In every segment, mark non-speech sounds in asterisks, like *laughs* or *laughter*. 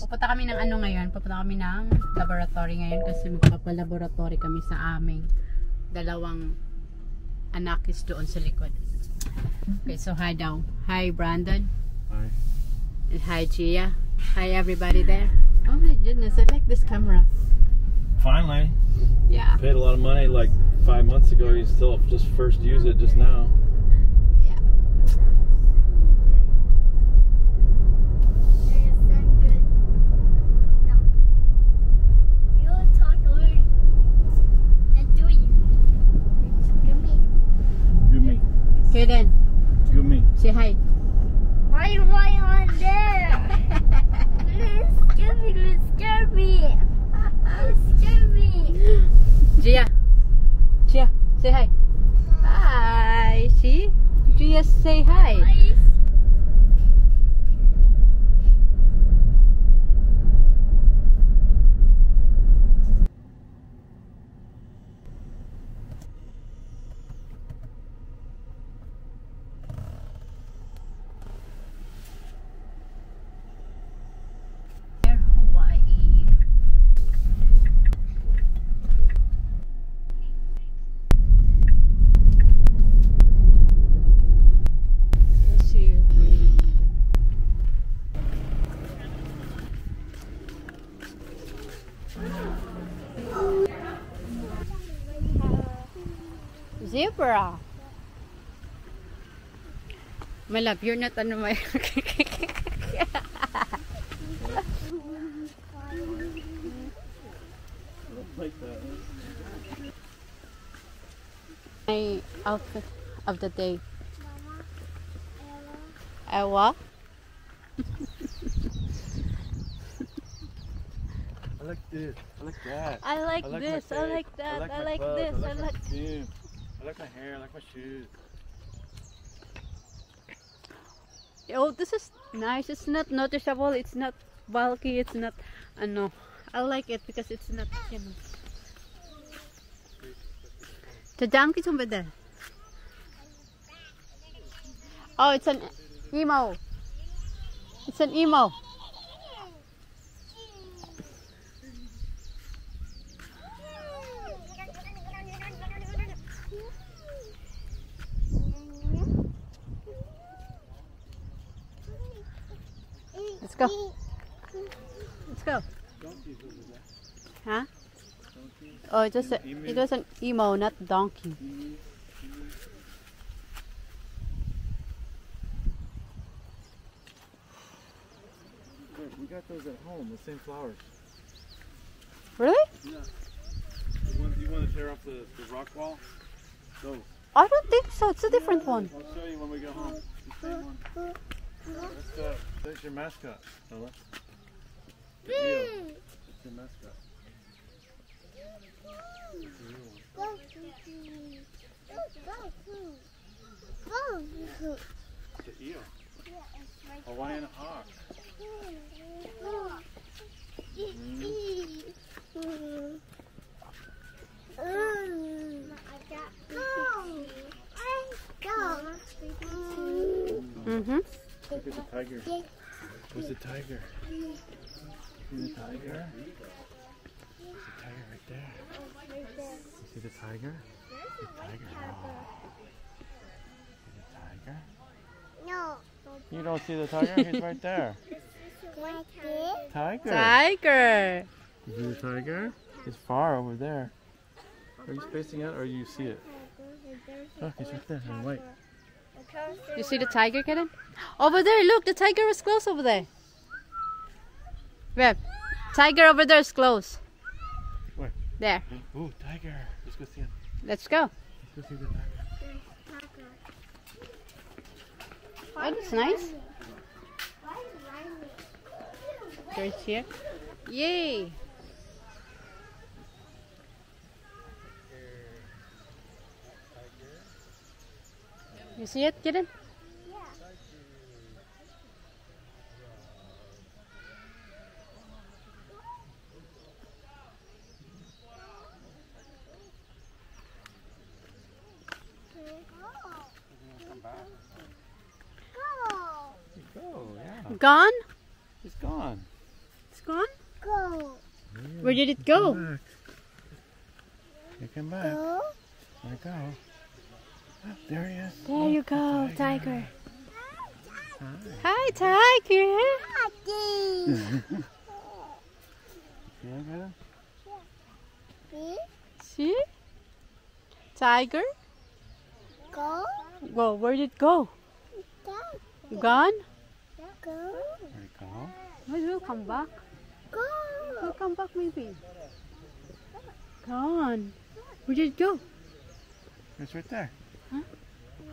Pupunta kami ng ano ngayon? Pupunta kami ng laboratory ngayon kasi magpapalaboratory kami sa aming dalawang anakis doon sa likod. Okay, so hi daw. Hi Brandon. Hi. And hi Gia. Hi everybody there. Oh my goodness, I like this camera. Finally, Yeah. paid a lot of money like five months ago. You still just first use it just now. Gumi. Kaden, Gumi. say hi. Why am I on there? Please scare me, please scare me. Please scare me. Gia. Gia, say hi. Hi. See? Gia, say hi. Please. Hawaii. Bless you. Zebra. My love, you're not ano my Like my outfit of the day. Ewa? I like this. I like that. I like, I like this, I like that, I my like, this, I I like, like... my perfume. I like my hair. I like my shoes. Oh, this is nice. It's not noticeable, it's not bulky, it's not, I know. I like it because it's not, you know. The donkey's over there. Oh, it's an emu. It's an emu. Let's go. Let's go. Huh? Oh, it was, a, it was an emu, not donkey. Wait, we got those at home. The same flowers. Really? Yeah. You want, you want to tear off the, the rock wall? Those. I don't think so. It's a different one. I'll show you when we get home. The same one. That's, uh, that's your mascot, Ella. The hmm. eel. That's your mascot. The eel. Hawaiian hawk. Hmm. Mm. Mm-hmm. Look at the tiger. Where's the tiger? See the tiger? There's a tiger right there. You see the tiger? The tiger. Oh. See the tiger? No. You don't see the tiger? He's right there. Like? Tiger. Tiger. You see the tiger? It's far over there. Are you spacing out or you see it? Look, he's right there in white. You see the tiger, Kaden? Over there, look, the tiger is close over there. Where? Tiger over there is close. Where? There. Ooh, tiger. Let's go see him. Let's go. Let's go see the tiger. Oh, that's nice. There's here. Yay! You see it, Kaden? Oh, yeah. Gone? It's gone. Go. Where did it go? Come back. You come back. Go. There you go. There he is. There you Look, the go, tiger. Hi. Hi, tiger. Daddy. Yeah, brother? See? Tiger? Go. Go. Where did it go? Dad. Gone? Go. There you go. Maybe we'll come back. Go. We'll come back maybe. Gone. Where did it go? It's right there.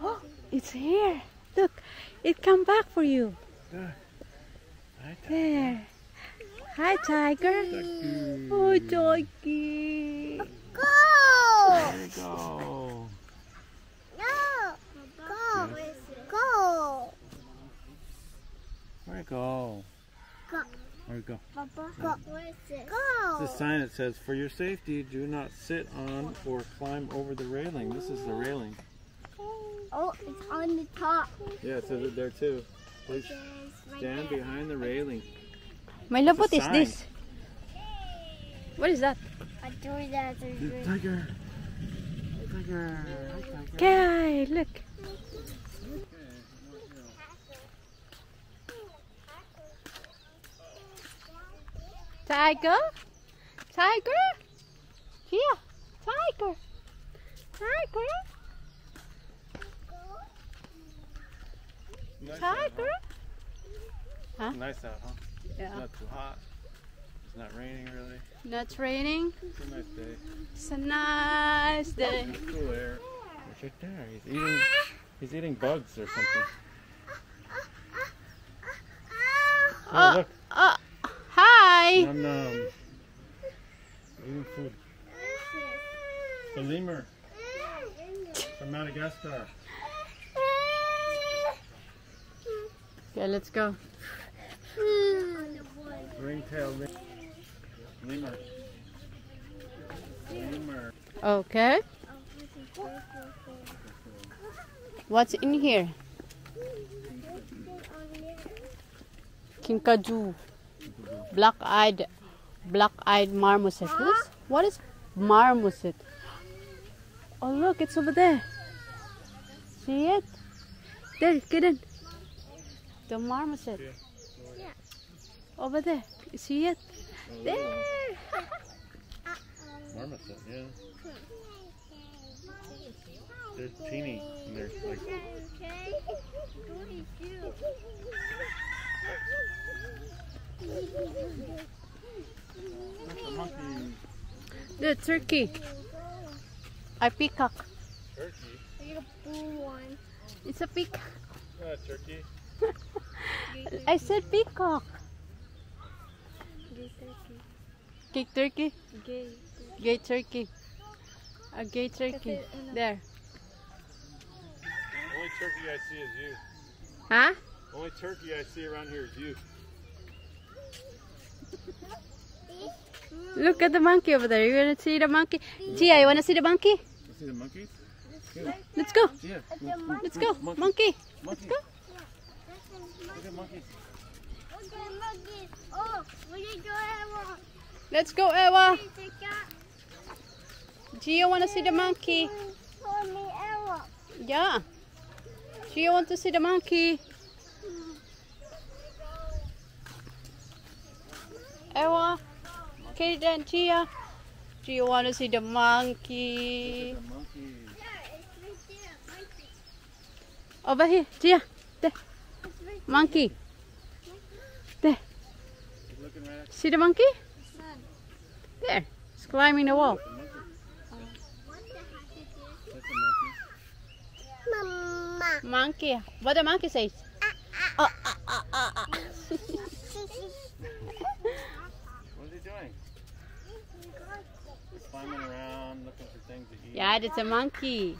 Oh, it's here. Look, it come back for you. Look. Hi. There. Hi, tiger. Tiger. Oh, doggy. Go. There you go. No. Go. Go. Where'd it go? Go. Where'd it go? Papa. Go. What is it? Go. It's a sign that says, for your safety, do not sit on or climb over the railing. This is the railing. Oh, it's on the top. Yeah, it says it there too. Please stand behind the railing. My love, what It's is sign. this? What is that? I do that. The tiger. Tiger. Hi, tiger. Guy, look. Tiger? Tiger? Here. Tiger. Tiger? Nice Tiger? Out, huh? Nice out, huh? It's Yeah. not too hot. It's not raining really. Not raining. It's a nice day. It's a nice day. It's cool air. It's right there. He's eating. He's eating bugs or something. Oh, Uh, look. uh, hi. Num num. Eating food. The lemur from Madagascar. Okay, let's go. Ringtail lemur. Lemur. Okay. What's in here? Kinkajou. Black-eyed, black-eyed marmoset. What is, what is marmoset? Oh look, it's over there. See it? There, get in. The marmoset. Yeah. Over there. You see it? There. Marmoset, yeah. They're teeny and they're like Okay. What is you? that's a monkey The turkey. A peacock. turkey. You're a blue one. It's a peacock. Uh, turkey. I said peacock. Gay turkey. Gay turkey. Gay. Gay turkey. A gay turkey. There. Only turkey I see is you. Huh? Only turkey I see around here is you. Look at the monkey over there. You wanna see the monkey? Gia, you wanna see the monkey? You see the monkeys? Let's go. Yeah. Let's go. Monkey. Monkey. Let's go. You have? Let's go, Ewa. Take out. Gia wanna see the monkey. Yeah. Gia want to see the monkey. Ewa. Okay then, Gia. Gia wanna see the monkey. The. Monkey. Over here, Gia. There. Monkey. There. He's looking right at See the monkey? there. It's climbing the wall. monkey. What the heck is this? That's a monkey. Mama. Monkey. What the monkey says? Ah, ah, ah, ah, ah. What is he doing? He's climbing around looking for things to eat. yeah, it's a monkey.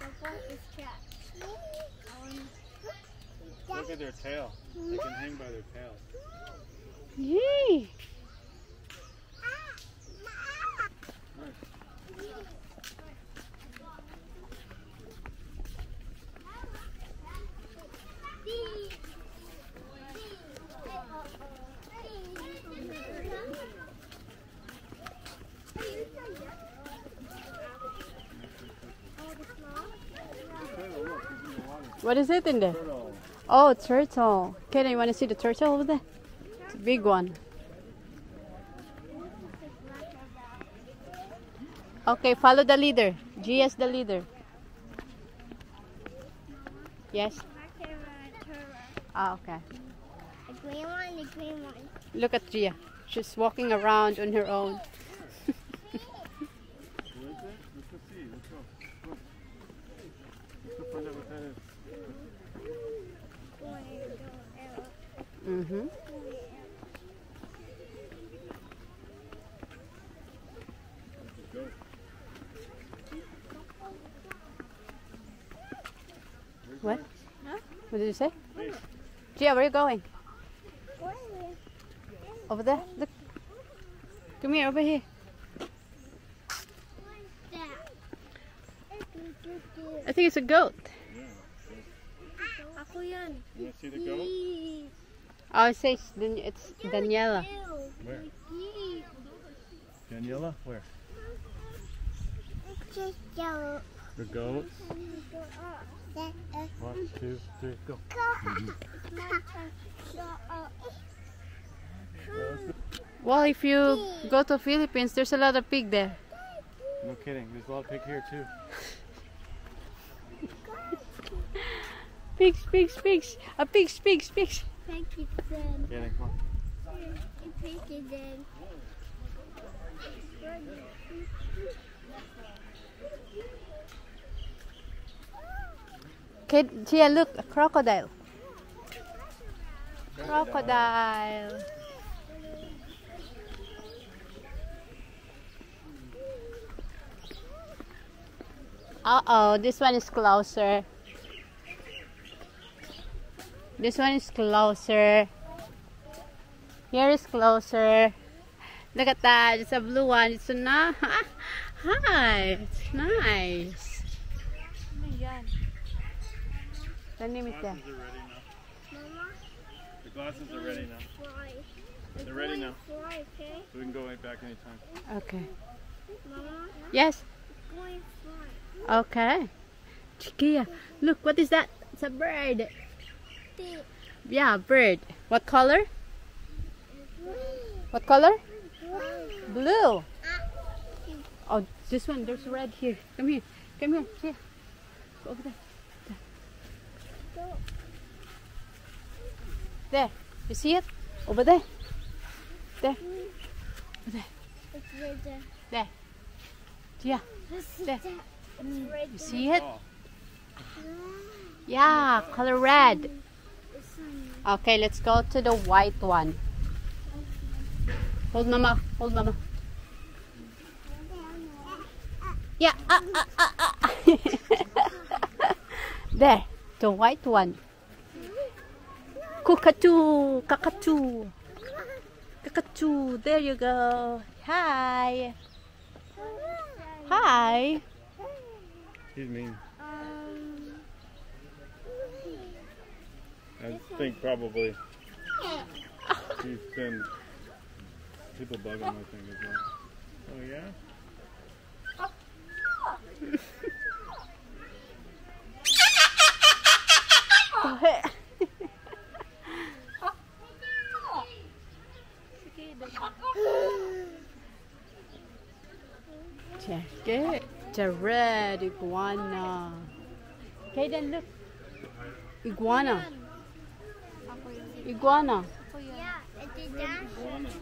Look at their tail. They can hang by their tail. Yee! What is it in there? Oh, turtle. Kaden, you want to see the turtle over there? It's a big one. Okay, follow the leader. G as the leader. Yes? Ah, okay. The green one, the green one. Look at Gia. She's walking around on her own. What is it? Let's go see. Let's go. Come on. Let's go find out what that is. Mm-hmm. Let's go. What? What did you say? Fish. Gia, where are you going? Over there? Look. Come here, over here. I think it's a goat. Ako yan. You want to see the goat? Oh, it says it's Daniela. Where? Daniela? Where? The goats. One, two, three, go. *laughs* Well, if you go to Philippines, there's a lot of pig there. No kidding. There's a lot of pig here too. *laughs* Pigs, pigs, pigs. A pigs, pigs, pigs. Kidding. Come on. Okay, Gia, look, a crocodile. Crocodile. Uh oh, this one is closer. This one is closer. Here is closer. Look at that. It's a blue one. It's a na *laughs* Hi. It's nice. The name is there. Glasses are ready now. The glasses are ready now. They're ready now. We can go right back anytime. Okay. Yes. Okay. Chiquilla, look, what is that? It's a bird. Big. Yeah, bird. What color? What color? Blue. Oh, this one. There's red here. Come here. Come here. Here. Go over there. There. There. You see it? Over there. There. It's right there. There. Yeah. There. there. It's right You see it? Yeah, color red. Okay, let's go to the white one. Hold mama. Hold mama. Yeah. Ah, ah, ah, ah. *laughs* there. The white one. Cockatoo. Cockatoo. Cockatoo. There you go. Hi. Hi. he's mean. I think probably he's been people bug him. I think as well. Oh yeah. Check it. The red iguana. Okay, then look. Iguana. Iguana. yeah, it's a dinosaur.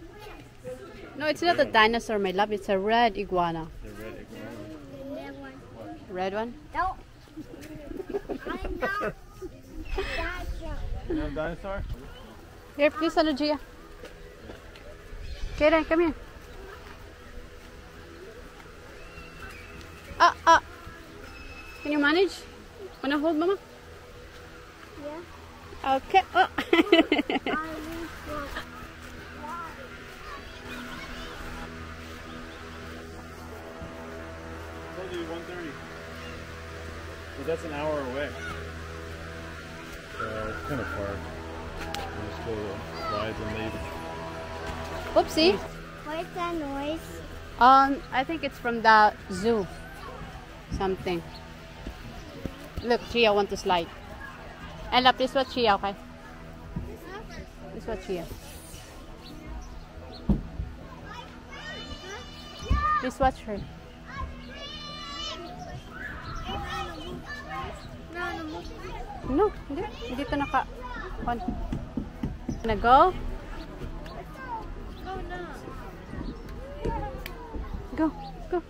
No, it's not a dinosaur, my love. It's a red iguana. The red iguana. One. Red one? No. I. Dinosaur. You have dinosaur? Here, please, hello, Gia. Okay, come here. Ah, ah. Can you manage? Wanna hold, mama? Yeah. Okay. Oh. I will go. told you 1:30. But that's an hour away. So it's kind of far. We'll just go slides and leave. Oopsie. What's that noise? Um, I think it's from the zoo. Something. Look, Gia want to slide. Ella, please watch Gia, okay? Please watch Gia. Please watch her. No, hindi. Hindi ito naka... On. Gonna go? Go, go.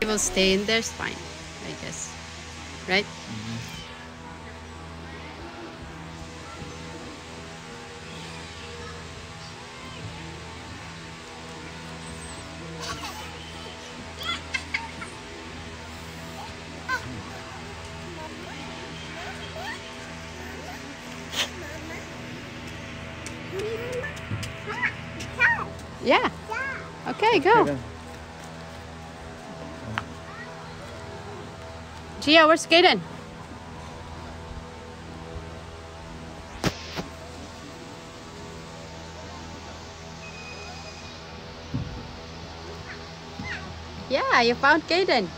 We will stay in there, it's fine, I guess. Right? Yeah. Okay, go. Okay. Gia, where's Kaden? Yeah, you found Kaden.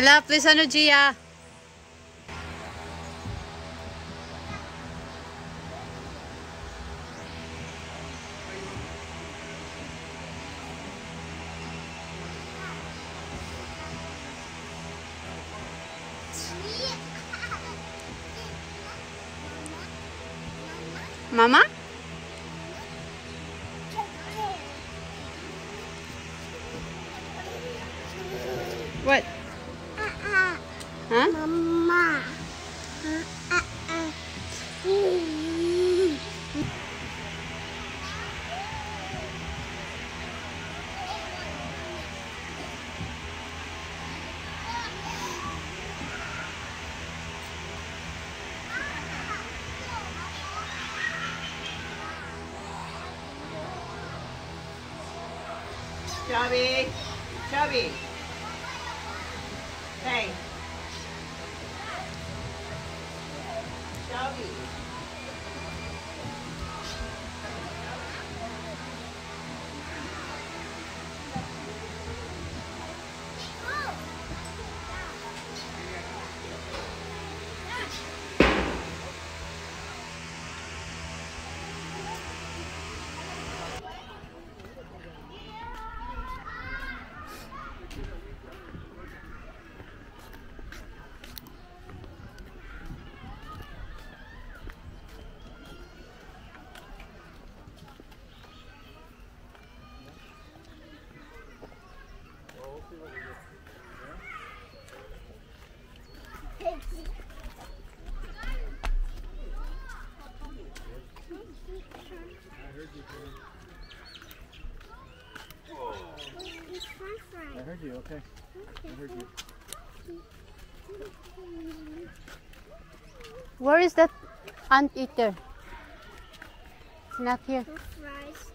Ella, please ano, Gia? Mama? Chubby. Chubby. Hey. Heard you, okay. I heard you. Where is that ant eater? It's not here. Fries.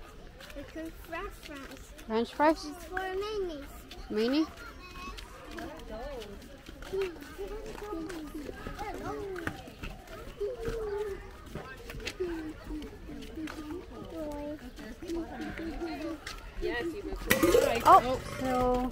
It's french fries. French fries? It's for mayonnaise. Mini? Oh. oh, so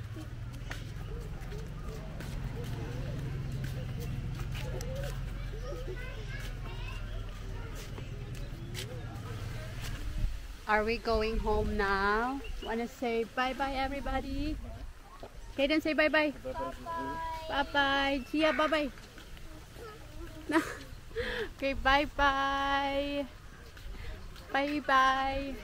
Are we going home now? Wanna say bye bye everybody? Kaden say bye bye. Bye bye. Gia bye bye. *laughs* okay, bye bye. Bye bye.